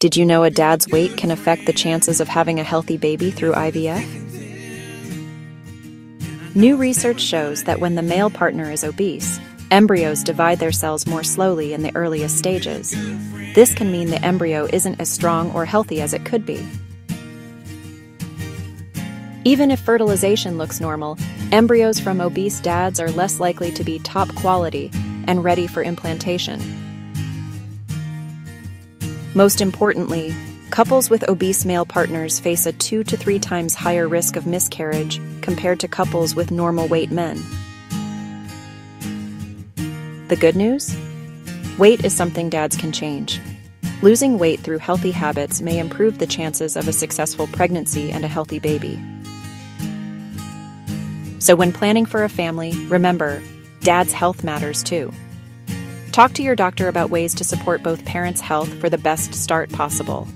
Did you know a dad's weight can affect the chances of having a healthy baby through IVF? New research shows that when the male partner is obese, embryos divide their cells more slowly in the earliest stages. This can mean the embryo isn't as strong or healthy as it could be. Even if fertilization looks normal, embryos from obese dads are less likely to be top quality and ready for implantation. Most importantly, couples with obese male partners face a two to three times higher risk of miscarriage compared to couples with normal weight men. The good news? Weight is something dads can change. Losing weight through healthy habits may improve the chances of a successful pregnancy and a healthy baby. So, when planning for a family, remember dad's health matters too. Talk to your doctor about ways to support both parents' health for the best start possible.